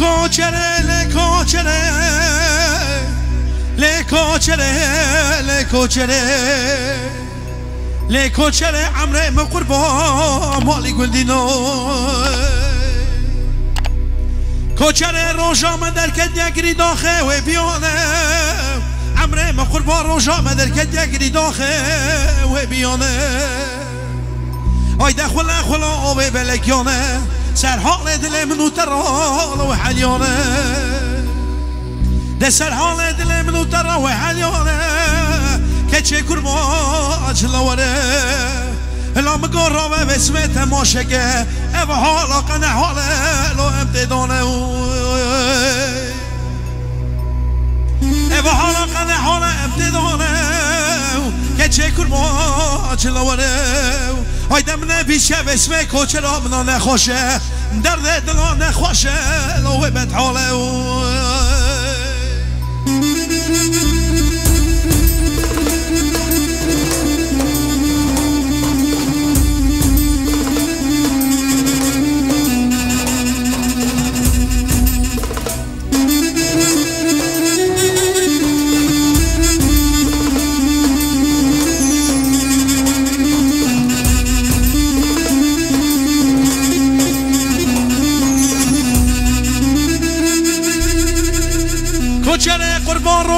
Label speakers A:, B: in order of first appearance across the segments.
A: coacere, le coacere, le coacere, le coacere, le coacere عمري ما قربا مالي قلدينو کوچر روژا من در کد یگری داخه و بیانه. عمره ما قربا روژا من در کد یگری داخه و بیانه. آی دخولا خلا آوه بلکیانه. سر حال دل منو ترال و حلیانه ده سر حال دل منو ترال و حلیانه که چه کرما اجلواره لا مقرا و بسمه تماشگه أو حالا قنه حاله لو امتدانه أو. حالا قنه حاله امتدانه که چه کرما اجلواره آیدم نبیشه بسمه کوچه رامنا نخوشه درد دلا نخوشه لوی او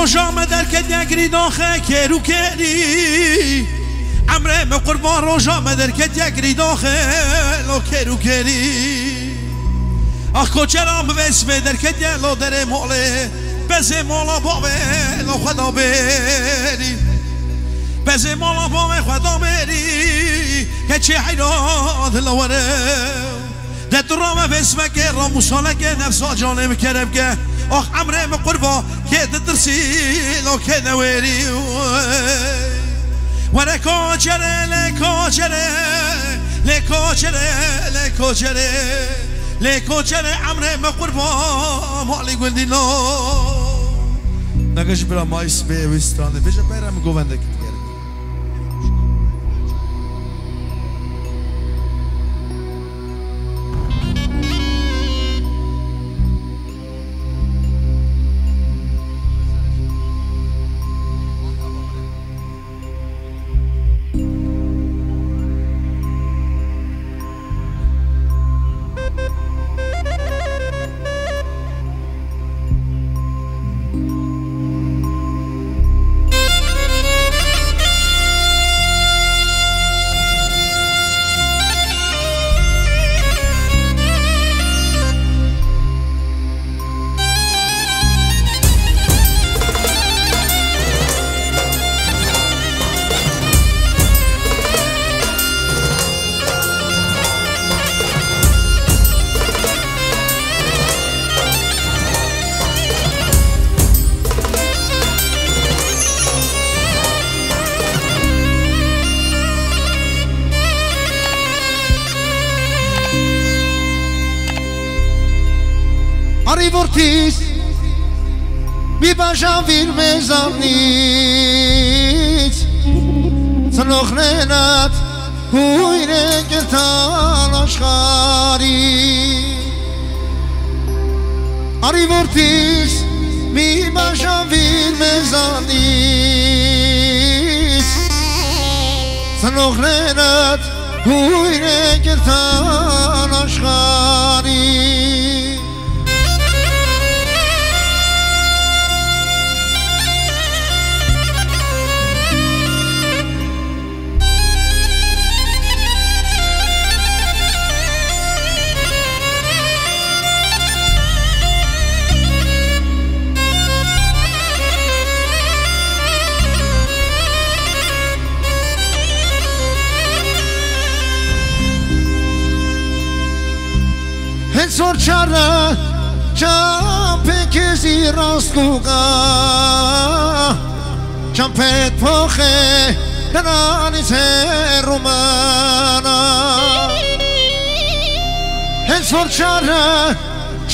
A: روژا مدر که دیگری داخه که رو کری عمره من قربان روژا مدر که دیگری داخه لو که رو کری اخ کچرا مویس بدر که دیگلو در ماله بزه مالا باوه لو خدا بری بزه مالا باوه خدا بری که چه لوره در درام ویس مگه راموسانه که نفسا جانه مکرم که اخ عمري من قربه كيد الدرسي لو كان ويري وأنا كوجري لكوجري لكوجري لكوجري لكوجري عمري من قربه قلدي لو نگاش برا مایس به ویستانه بجا پیرم گوونده
B: Արի որդիս մի բաժանվիր մեզանից ծնողներդ հույր են կերտան աշխարի Արի որդիս մի բաժանվիր մեզանից ծնողներդ հույր են կերտան որ չարը ճամփեք ես իրաստուգա ճամփետ փոխե նրանից հեռումանա Հենց որ չարը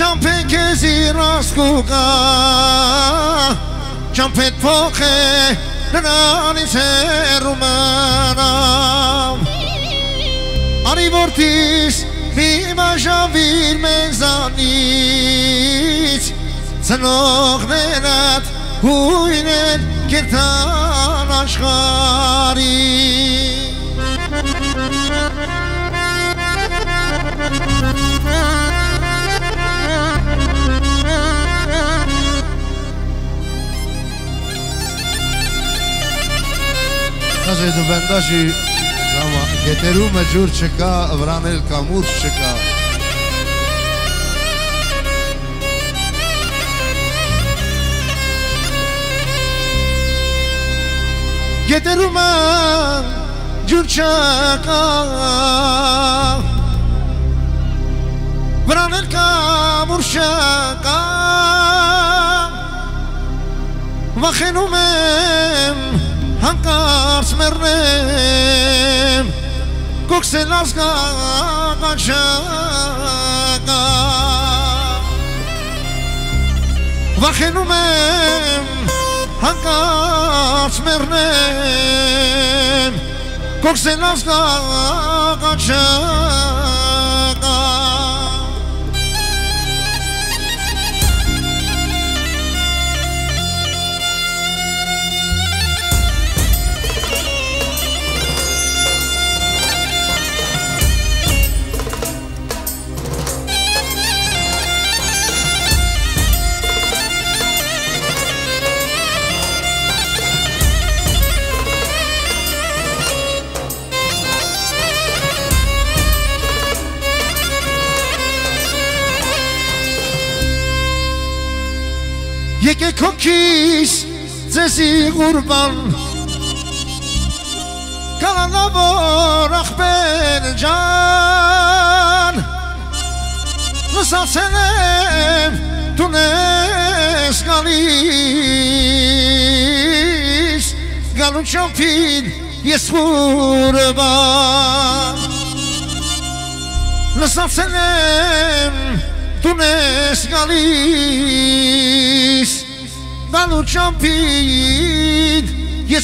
B: ճամփեք ես իրաստուգա ճամփետ փոխե նրանից հեռումանա Արի որդիս մի մաշավիր մեզանից ծնողներդ հույն են կերտան աշխարի վենդաշի ժամա գետերում է ջուր չկա, վրանել կամուր չկա Գետերում ջուր չկա Վրանել կամուր չկա Վախենում եմ հանկարծ մեռնեմ Կոքսել ազգական չկա Վախենում եմ հանկարծ մեռնեմ Կոքսել ազգական Եկեք հոգիս ձեզի ղուրբան Կանանավոր ախպեր ջան Լսացել եմ տունես գալիս Գալու չամփին ես ղուրբան Լսացել եմ տունես գալիս منو چمپید یه